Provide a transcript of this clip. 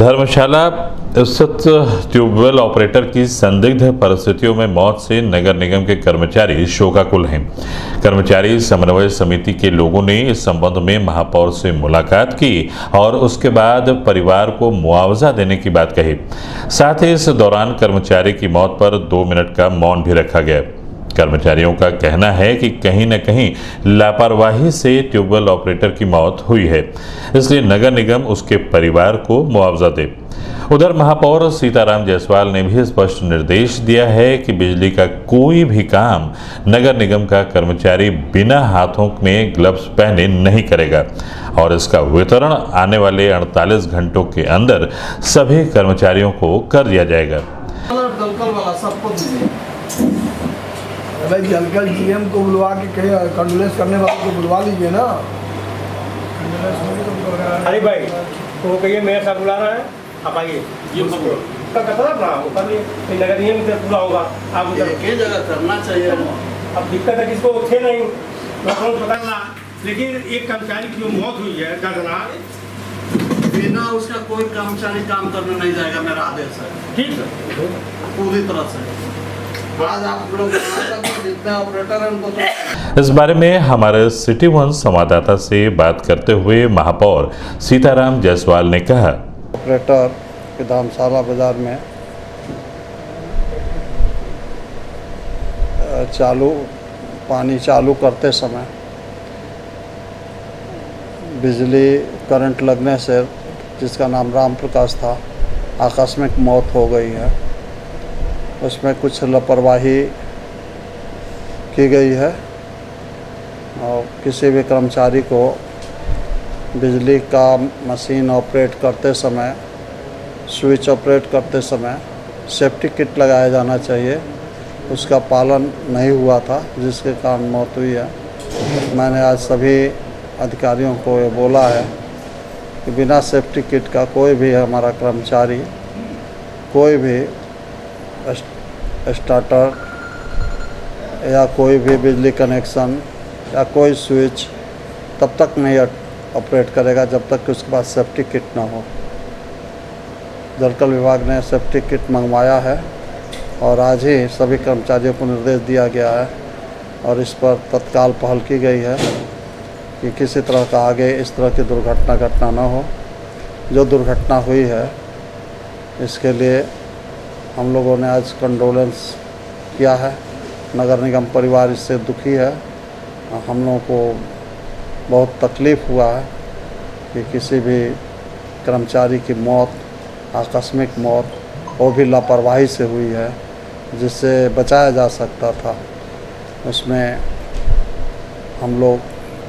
धर्मशाला स्थित tubewell operator की संदिग्ध परिस्थितियों में मौत से नगर निगम के कर्मचारी शोकाकुल हैं। कर्मचारी समन्वय समिति के लोगों ने इस संबंध में महापौर से मुलाकात की और उसके बाद परिवार को मुआवजा देने की बात कही। साथ ही इस दौरान कर्मचारी की मौत पर दो मिनट का मौन भी रखा गया। कर्मचारियों का कहना है कि कहीं न कहीं लापरवाही से ट्यूबवेल ऑपरेटर की मौत हुई है। इसलिए नगर निगम उसके परिवार को मुआवजा दे। उधर महापौर सीताराम जायसवाल ने भी स्पष्ट निर्देश दिया है कि बिजली का कोई भी काम नगर निगम का कर्मचारी बिना हाथों में ग्लव्स पहने नहीं करेगा। और इसका वितरण आने वाले 48 घंटों के अंदर सभी कर्मचारियों को कर दिया जाएगा। भाई दलकल जीएम को बुलवा के कहे कंडोलेंस करने वाले को बुलवा लीजिए ना। अरे भाई तो कहिए मेरे साथ बुला रहा है। आप आइए। ये उसका कतरा ना ऊपर नहीं कोई नगर पूरा होगा। आप उधर जगह करना चाहिए। अब दिक्कत है किसको थे नहीं। पता ना लेकिन एक कर्मचारी की जो मौत हुई है दर्दनाक। बिना उसका कोई कर्मचारी काम करने नहीं जाएगा मेरा आदेश है। ठीक है। पूरी तरह से। इस बारे में हमारे सिटी वन संवाददाता से बात करते हुए महापौर सीताराम जायसवाल ने कहा। ऑपरेटर के धर्मशाला बाज़ार में चालू पानी चालू करते समय बिजली करंट लगने से जिसका नाम राम प्रकाश था आकस्मिक मौत हो गई है। उसमें कुछ लापरवाही की गई है और किसी भी कर्मचारी को बिजली का मशीन ऑपरेट करते समय, स्विच ऑपरेट करते समय सेफ्टी किट लगाया जाना चाहिए। उसका पालन नहीं हुआ था, जिसके कारण मौत हुई है। मैंने आज सभी अधिकारियों को ये बोला है कि बिना सेफ्टी किट का कोई भी हमारा कर्मचारी, कोई भी स्टार्टर, या कोई भी बिजली कनेक्शन, या कोई स्विच, तब तक नहीं ऑपरेट करेगा जब तक कि उसके पास सेफ्टी किट ना हो। जलकल विभाग ने सेफ्टी किट मंगवाया है और आज ही सभी कर्मचारियों को निर्देश दिया गया है और इस पर तत्काल पहल की गई है कि किसी तरह का आगे इस तरह की दुर्घटना घटना न हो। जो दुर्घटना हुई है, इसके लिए हम लोगों ने आज कंडोलेंस किया है। नगर निगम परिवार इससे दुखी है। हम लोगों को बहुत तकलीफ़ हुआ है कि किसी भी कर्मचारी की मौत, आकस्मिक मौत, वो भी लापरवाही से हुई है, जिससे बचाया जा सकता था। उसमें हम लोग